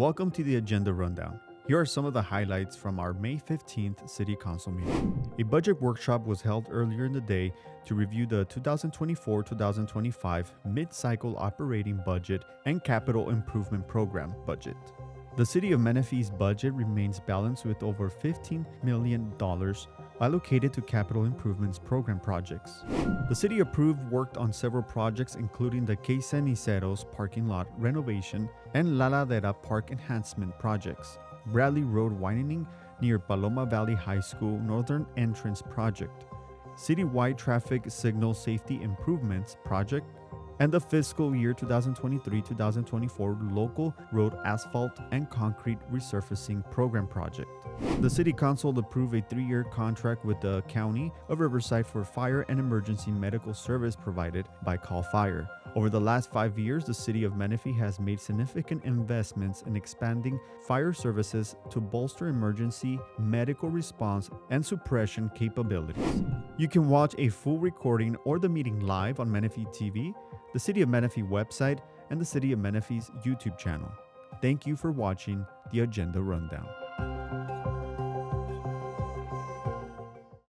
Welcome to the Agenda Rundown. Here are some of the highlights from our May 15th City Council meeting. A budget workshop was held earlier in the day to review the 2024 2025 mid cycle operating budget and capital improvement program budget. The City of Menifee's budget remains balanced with over $15 million allocated to capital improvements program projects. The city approved worked on several projects including the Ceniceros parking lot renovation and La Ladera park enhancement projects, Bradley Road widening near Paloma Valley High School northern entrance project, citywide traffic signal safety improvements project, and the fiscal year 2023-2024 local road asphalt and concrete resurfacing program project. The City Council approved a three-year contract with the County of Riverside for fire and emergency medical service provided by CAL FIRE. Over the last five years, the City of Menifee has made significant investments in expanding fire services to bolster emergency medical response and suppression capabilities. You can watch a full recording or the meeting live on Menifee TV the City of Menifee website, and the City of Menifee's YouTube channel. Thank you for watching the Agenda Rundown.